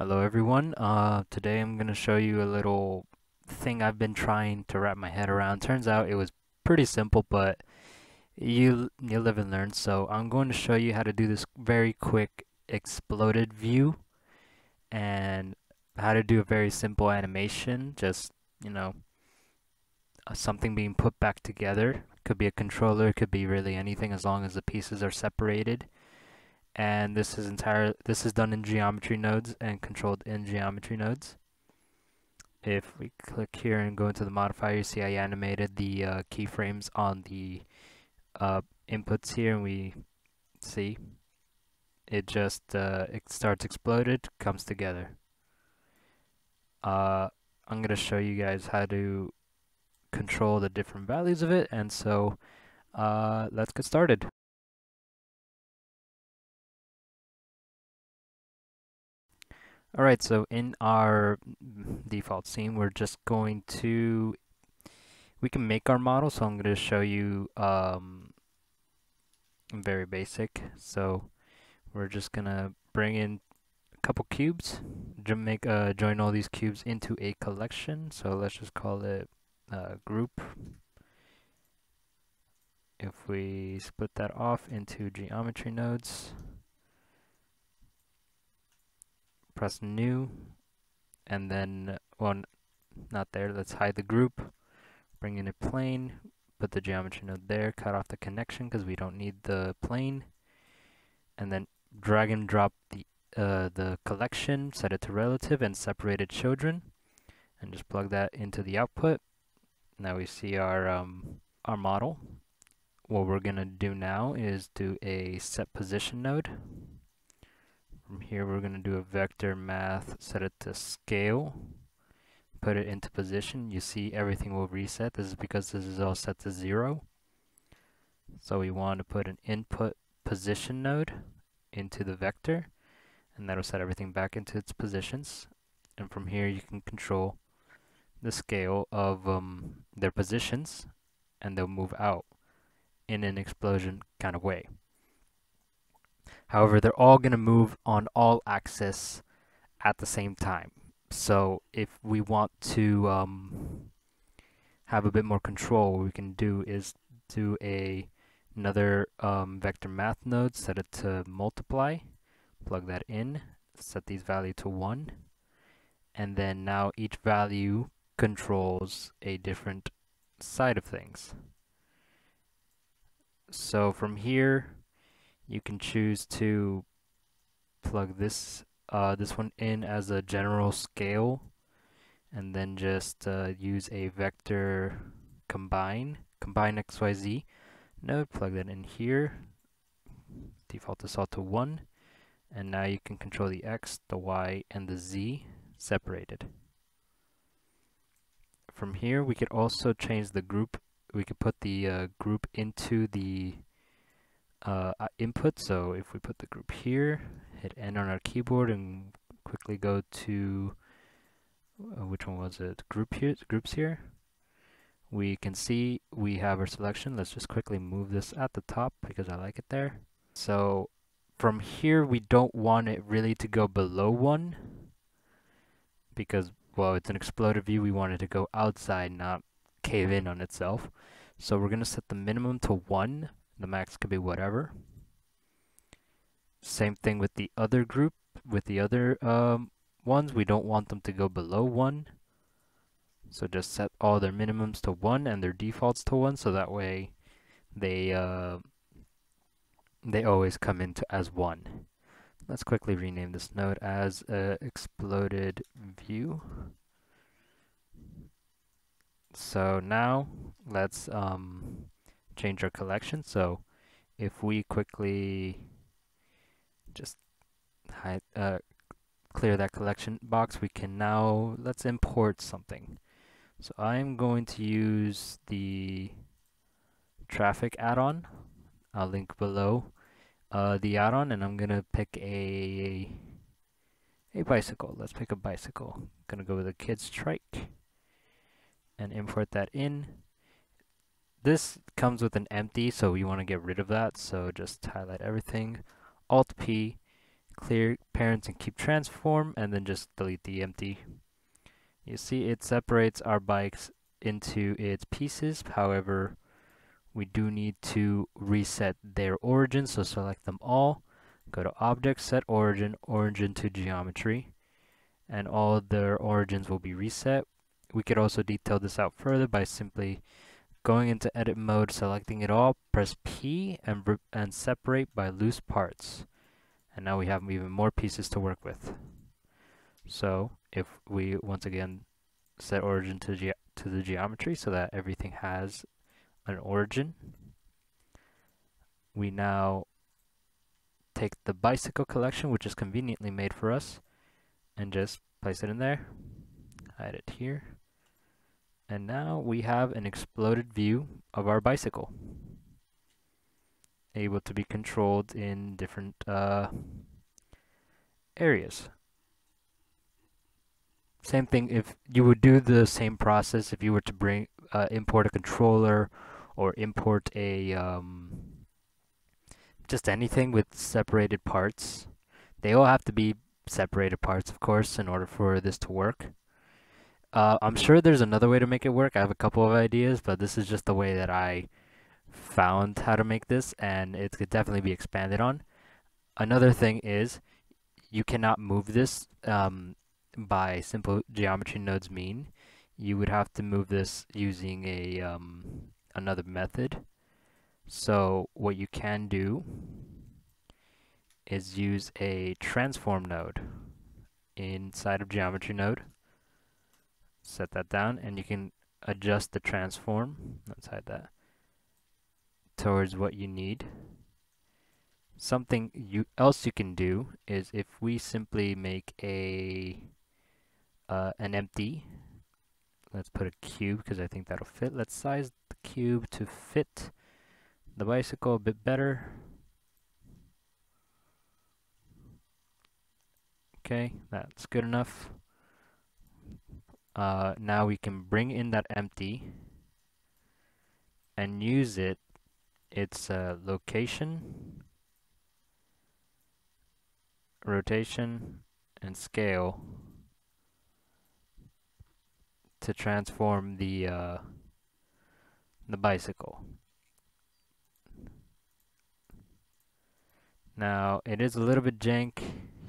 Hello everyone. Uh, today I'm going to show you a little thing I've been trying to wrap my head around. Turns out it was pretty simple, but you you live and learn. So I'm going to show you how to do this very quick exploded view and how to do a very simple animation. Just, you know, uh, something being put back together. Could be a controller, could be really anything as long as the pieces are separated and this is entire this is done in geometry nodes and controlled in geometry nodes. If we click here and go into the modifier, you see I animated the uh, keyframes on the uh, inputs here, and we see it just uh, it starts exploded, comes together. Uh, I'm going to show you guys how to control the different values of it, and so uh, let's get started. Alright, so in our default scene, we're just going to, we can make our model, so I'm going to show you um, very basic. So we're just going to bring in a couple cubes, make uh, join all these cubes into a collection. So let's just call it uh, group. If we split that off into geometry nodes, press new, and then, well, not there, let's hide the group, bring in a plane, put the geometry node there, cut off the connection because we don't need the plane, and then drag and drop the uh, the collection, set it to relative, and separated children, and just plug that into the output. Now we see our um, our model. What we're gonna do now is do a set position node. From here we're going to do a vector math, set it to scale, put it into position. You see everything will reset. This is because this is all set to zero. So we want to put an input position node into the vector and that'll set everything back into its positions. And from here you can control the scale of um, their positions and they'll move out in an explosion kind of way. However, they're all going to move on all axes at the same time. So if we want to um, have a bit more control, what we can do is do a another um, vector math node, set it to multiply, plug that in, set these value to 1, and then now each value controls a different side of things. So from here, you can choose to plug this uh, this one in as a general scale and then just uh, use a vector combine combine xyz node plug that in here. Default this all to 1 and now you can control the x the y and the z separated. From here we could also change the group. We could put the uh, group into the uh, uh, input. So if we put the group here, hit N on our keyboard and quickly go to, uh, which one was it? Group here, groups here. We can see we have our selection. Let's just quickly move this at the top because I like it there. So from here, we don't want it really to go below one because, well, it's an exploded view. We want it to go outside, not cave in on itself. So we're going to set the minimum to one the max could be whatever. Same thing with the other group, with the other um, ones, we don't want them to go below 1. So just set all their minimums to 1 and their defaults to 1, so that way they uh, they always come into as 1. Let's quickly rename this node as uh, exploded view. So now let's um, change our collection. So if we quickly just hide, uh, clear that collection box, we can now, let's import something. So I'm going to use the Traffiq add-on. I'll link below uh, the add-on and I'm going to pick a a bicycle. Let's pick a bicycle. I'm going to go with a kid's trike and import that in. This comes with an empty, so we want to get rid of that. So just highlight everything, Alt P, clear parents and keep transform, and then just delete the empty. You see it separates our bikes into its pieces. However, we do need to reset their origin. So select them all, go to Object, Set Origin, Origin to Geometry, and all their origins will be reset. We could also detail this out further by simply going into edit mode, selecting it all, press P and, and separate by loose parts. And now we have even more pieces to work with. So if we once again set origin to, ge to the geometry so that everything has an origin, we now take the bicycle collection, which is conveniently made for us, and just place it in there, hide it here, and now we have an exploded view of our bicycle able to be controlled in different uh, areas. Same thing if you would do the same process if you were to bring uh, import a controller or import a um, just anything with separated parts. They all have to be separated parts, of course, in order for this to work. Uh, I'm sure there's another way to make it work. I have a couple of ideas, but this is just the way that I found how to make this, and it could definitely be expanded on. Another thing is you cannot move this um, by simple geometry nodes mean. You would have to move this using a um, another method. So what you can do is use a transform node inside of geometry node set that down and you can adjust the transform let's hide that towards what you need. Something you else you can do is if we simply make a uh, an empty let's put a cube because I think that'll fit. Let's size the cube to fit the bicycle a bit better. Okay that's good enough uh, now we can bring in that empty and use it its uh, location rotation and scale to transform the uh, the bicycle. Now it is a little bit jank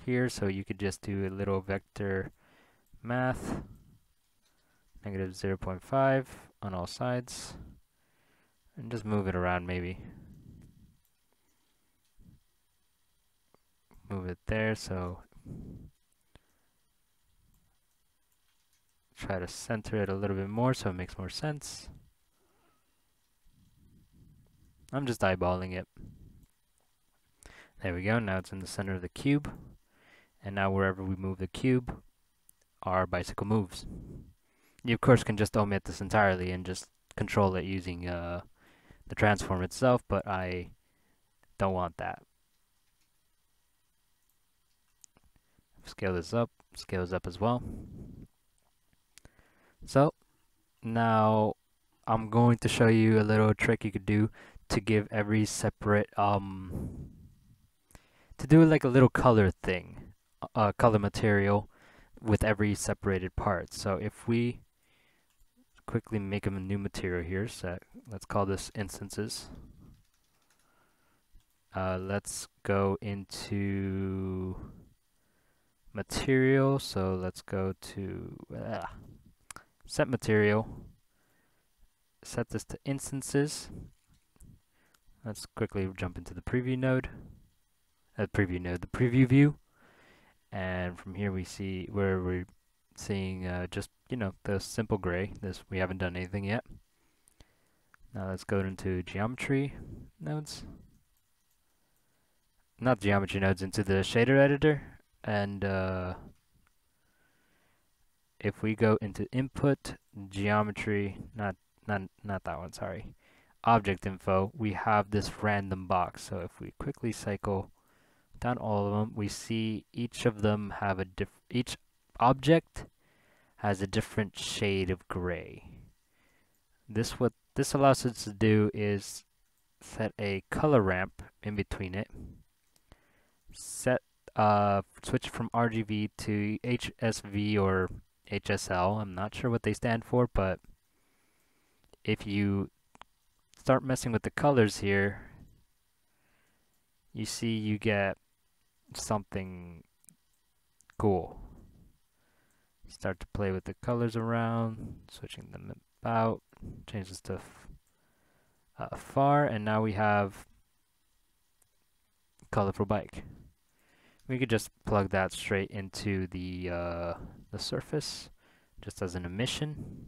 here so you could just do a little vector math negative 0.5 on all sides. And just move it around maybe. Move it there so try to center it a little bit more so it makes more sense. I'm just eyeballing it. There we go. Now it's in the center of the cube. And now wherever we move the cube our bicycle moves you of course can just omit this entirely and just control it using uh, the transform itself, but I don't want that. Scale this up, scales up as well. So now I'm going to show you a little trick you could do to give every separate um to do like a little color thing, uh, color material with every separated part. So if we quickly make them a new material here. So let's call this instances. Uh, let's go into material. So let's go to uh, set material. Set this to instances. Let's quickly jump into the preview node. Uh, preview node, the preview view. And from here we see where we're seeing uh, just, you know, the simple gray. This We haven't done anything yet. Now let's go into geometry nodes. Not geometry nodes, into the shader editor. And uh, if we go into input, geometry, not, not, not that one, sorry, object info, we have this random box. So if we quickly cycle down all of them, we see each of them have a diff each object has a different shade of gray. This what this allows us to do is set a color ramp in between it. Set uh, switch from RGB to HSV or HSL. I'm not sure what they stand for, but if you start messing with the colors here, you see you get something cool. Start to play with the colors around, switching them about, change this to uh, far, and now we have colorful bike. We could just plug that straight into the uh, the surface, just as an emission.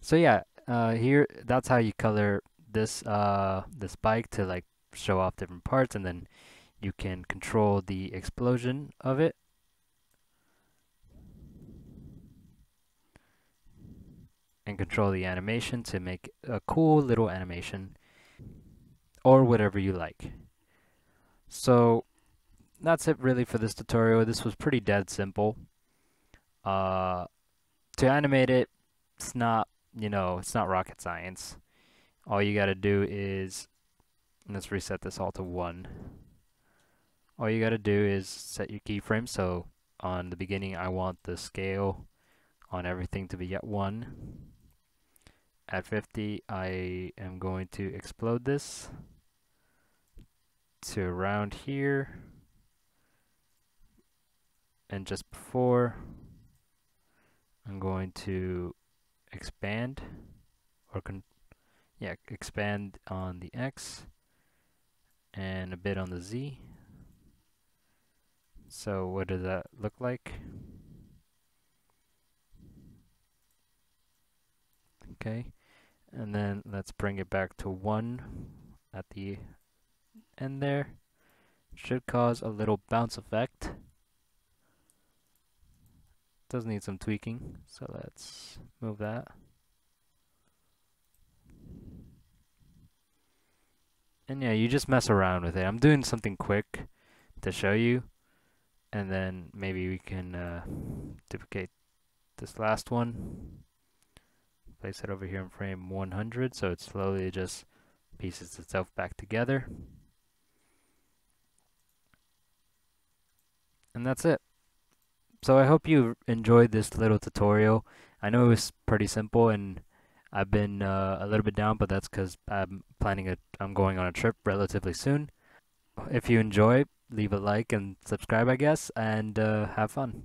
So yeah, uh, here that's how you color this uh, this bike to like show off different parts, and then you can control the explosion of it. And control the animation to make a cool little animation or whatever you like. So that's it really for this tutorial. This was pretty dead simple. Uh, to animate it, it's not, you know, it's not rocket science. All you gotta do is, let's reset this all to 1. All you gotta do is set your keyframe. So on the beginning, I want the scale on everything to be at 1. At 50, I am going to explode this to around here. And just before I'm going to expand or yeah expand on the X and a bit on the Z. So what does that look like? Okay and then let's bring it back to 1 at the end there. Should cause a little bounce effect. Does need some tweaking so let's move that. And yeah you just mess around with it. I'm doing something quick to show you and then maybe we can uh, duplicate this last one place it over here in frame 100 so it slowly just pieces itself back together and that's it. So I hope you enjoyed this little tutorial. I know it was pretty simple and I've been uh, a little bit down, but that's because I'm planning a, I'm going on a trip relatively soon. If you enjoy, leave a like and subscribe, I guess, and uh, have fun.